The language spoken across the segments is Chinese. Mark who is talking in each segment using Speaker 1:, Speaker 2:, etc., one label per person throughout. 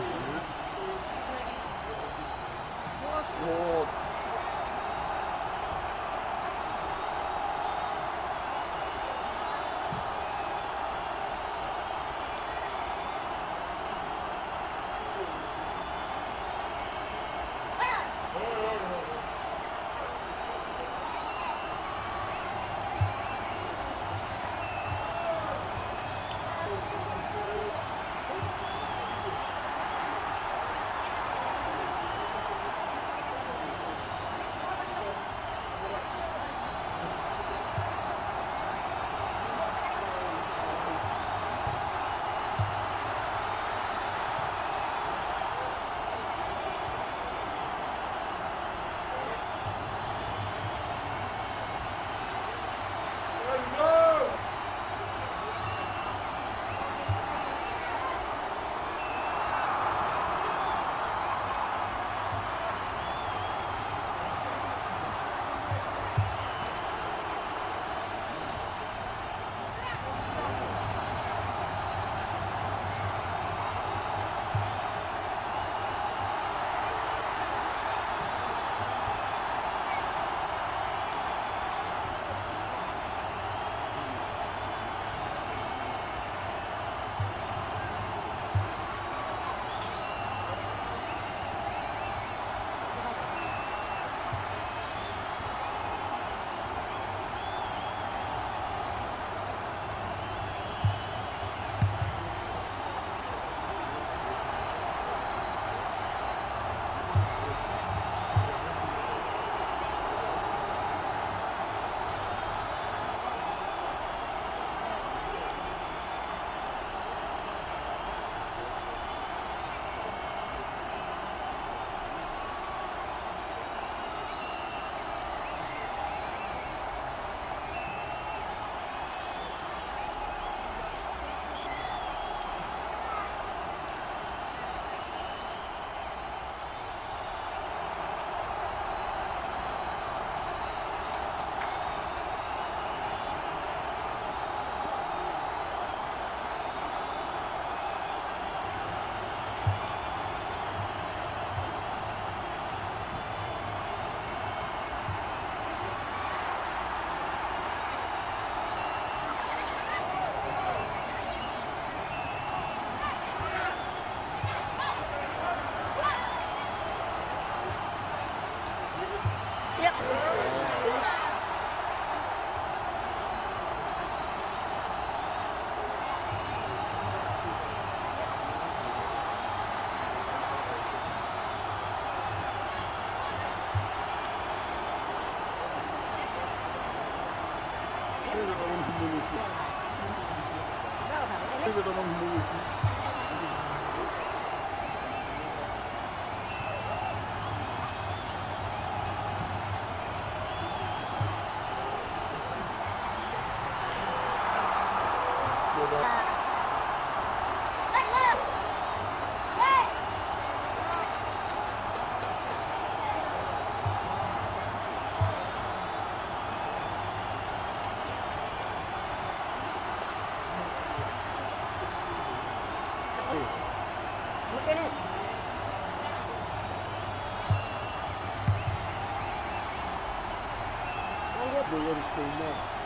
Speaker 1: Yeah. Mayor Pena.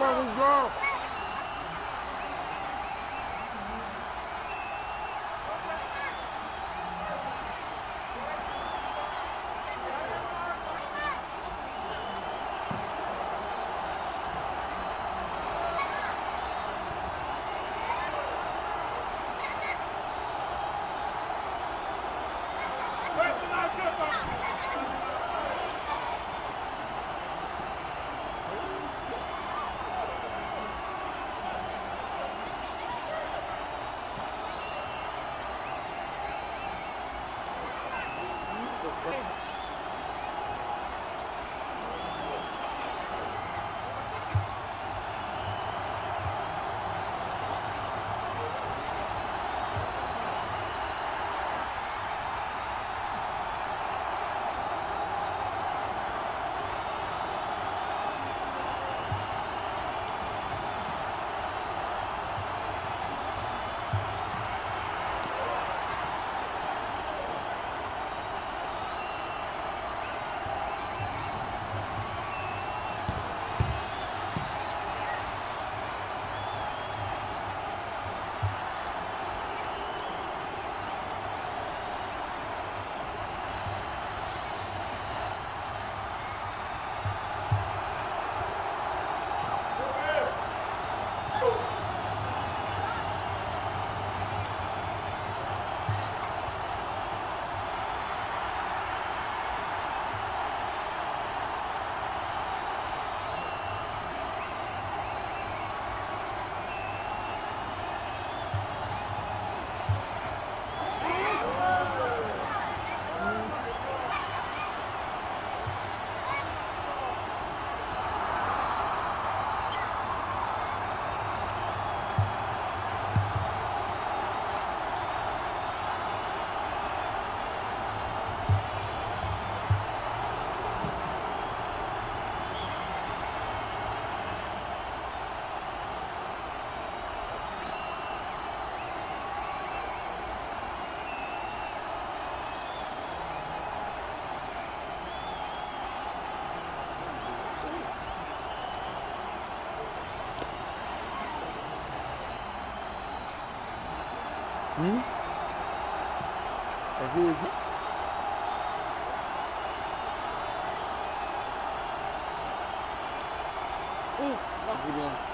Speaker 1: Vamos, bagulho. Wait. 嗯，嗯，嗯，这边。